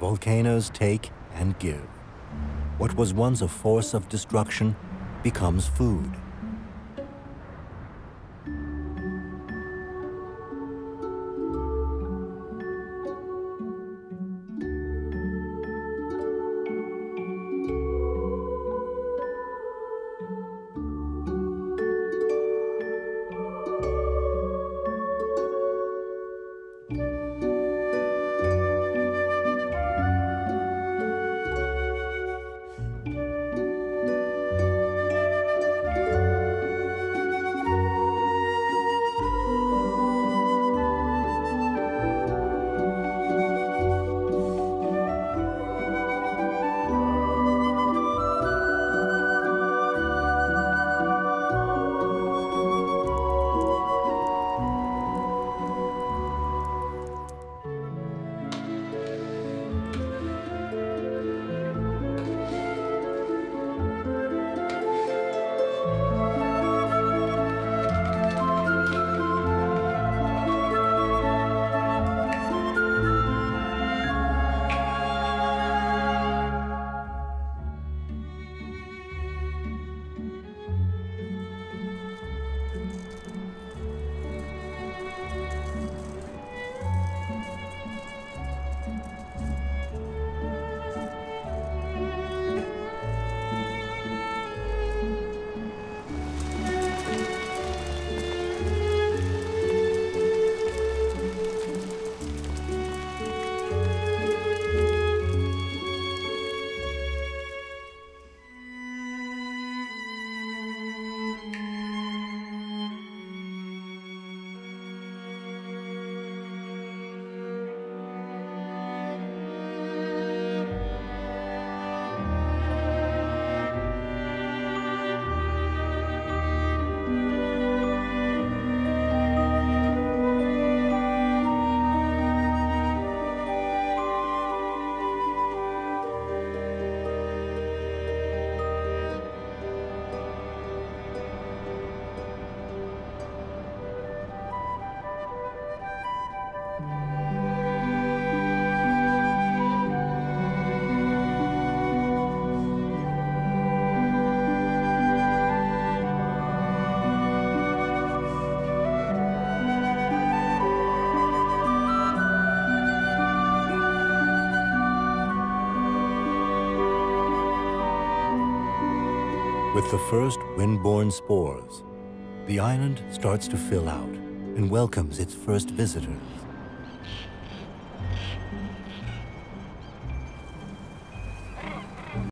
volcanoes take and give. What was once a force of destruction becomes food. With the first wind-borne spores, the island starts to fill out and welcomes its first visitors.